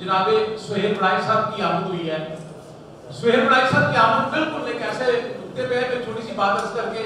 जनाबे, सुहेल बड़ाई साहब की आमद हुई है। सुहेल बड़ाई साहब की आमद बिल्कुल एक ऐसे नुकते पे है कि छोटी सी बात अर्ज़ करके